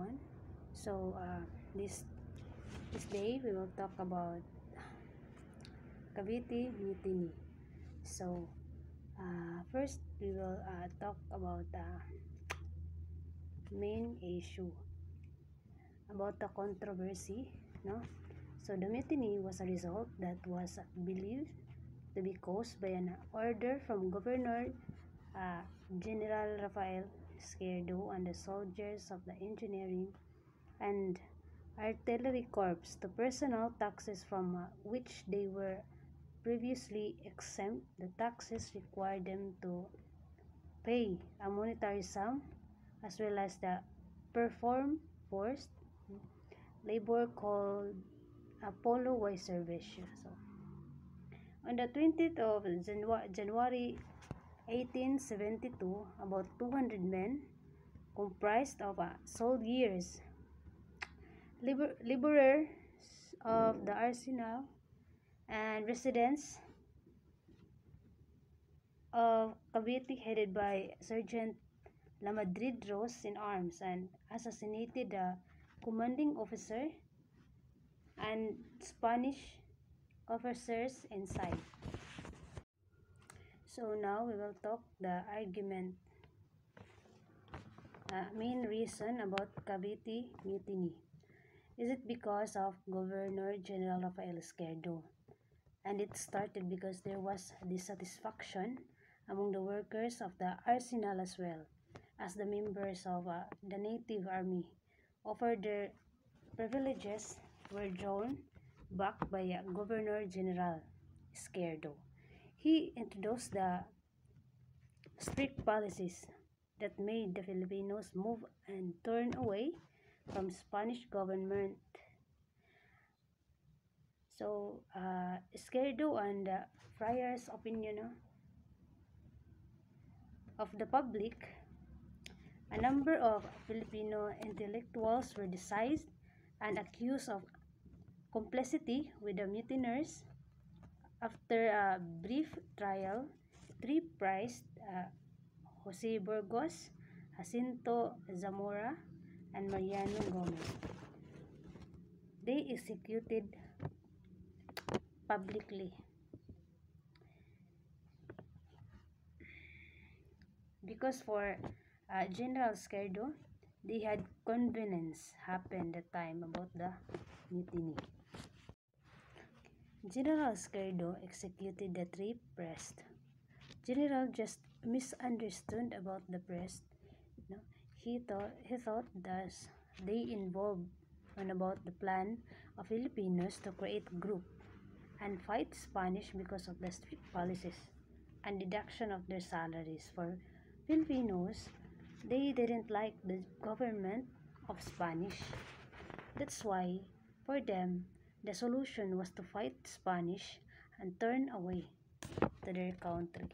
Panginoon. So, uh, this, this day, we will talk about Cavite Mutiny. So, uh, first, we will uh, talk about the uh, main issue about the controversy, no? So, the mutiny was a result that was believed to be caused by an order from Governor uh, General Rafael Izquierdo and the soldiers of the engineering and artillery corps to personal taxes from uh, which they were previously exempt. The taxes required them to pay a monetary sum as well as the perform forced labor called a polo y servicio. So, on the 20th of January 1872, about 200 men comprised of soldiers liber laborers of the arsenal and residents of Cavite headed by Sergeant Lamadrid rose in arms and assassinated the commanding officer and Spanish officers inside. So now we will talk the argument uh, main reason about Cavite mutiny. Is it because of Governor General Rafael Izquierdo? And it started because there was dissatisfaction among the workers of the arsenal as well as the members of uh, the native army offered their privileges were drawn back by uh, Governor General Izquierdo. He introduced the strict policies that made the Filipinos move and turn away from Spanish government. So, uh, Izquierdo and uh, Friar's opinion of the public, a number of Filipino intellectuals were decised and accused of complicity with the mutineers. After a brief trial, three priced uh, Jose Burgos, Jacinto Zamora, and Mariano Gomez. They executed publicly. Because for uh, General Izquierdo, they had convenience happen the time about the mutiny. General Izquierdo executed the three pressed. General just misunderstood about the press he thought he thought thus. They involved on about the plan of Filipinos to create group and fight Spanish because of the strict policies and deduction of their salaries. For Filipinos they didn't like the government of Spanish. That's why for them the solution was to fight Spanish and turn away to their country